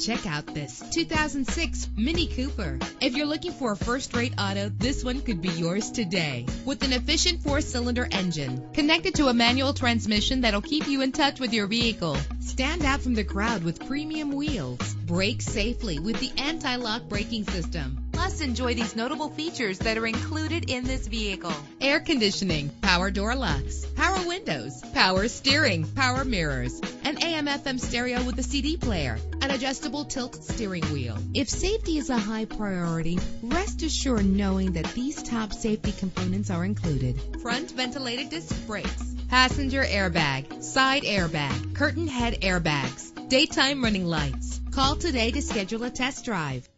Check out this 2006 Mini Cooper. If you're looking for a first-rate auto, this one could be yours today. With an efficient four-cylinder engine connected to a manual transmission that'll keep you in touch with your vehicle. Stand out from the crowd with premium wheels. Brake safely with the anti-lock braking system. Plus, enjoy these notable features that are included in this vehicle. Air conditioning, power door locks, power windows, power steering, power mirrors, an AM FM stereo with a CD player, an adjustable tilt steering wheel. If safety is a high priority, rest assured knowing that these top safety components are included. Front ventilated disc brakes, passenger airbag, side airbag, curtain head airbags, daytime running lights. Call today to schedule a test drive.